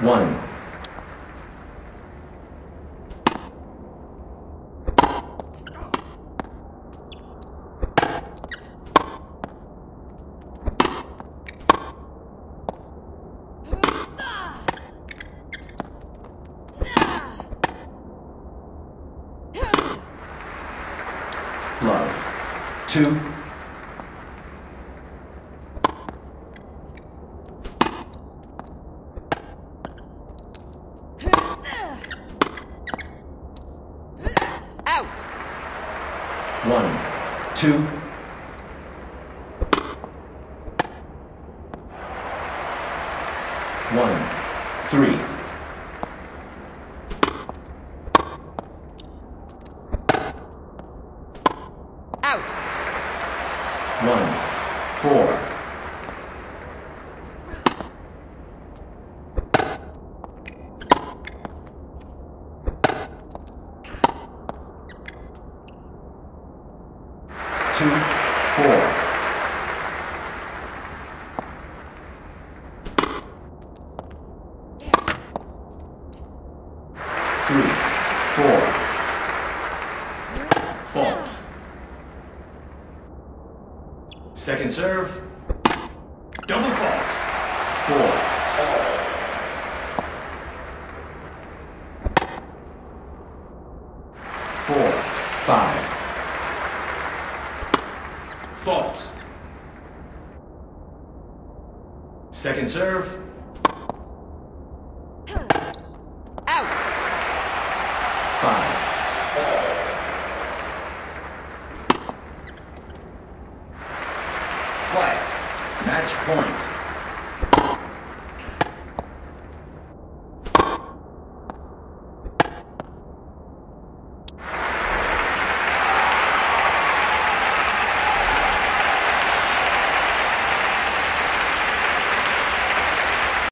One. Love. Two. Out. One. Two. One. Three. Out. One. Four. Two. Four. Three. Four. Fault. Second serve. Double fault. Four. Four. Five. Fault. Second serve. Out. Five. Quiet. Match point.